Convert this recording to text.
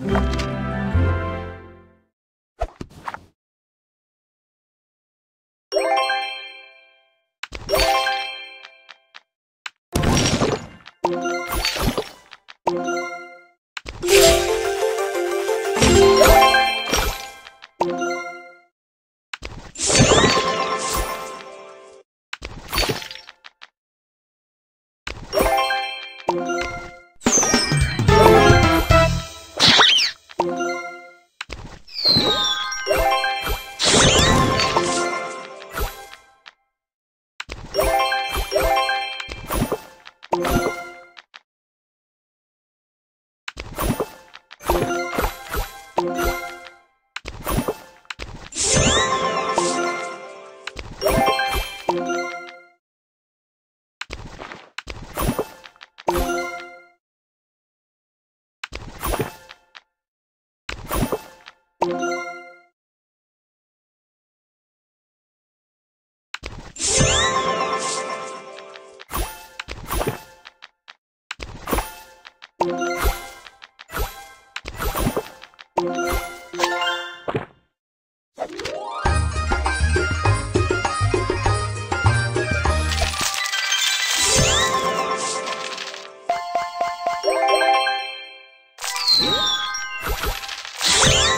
you you. Bye.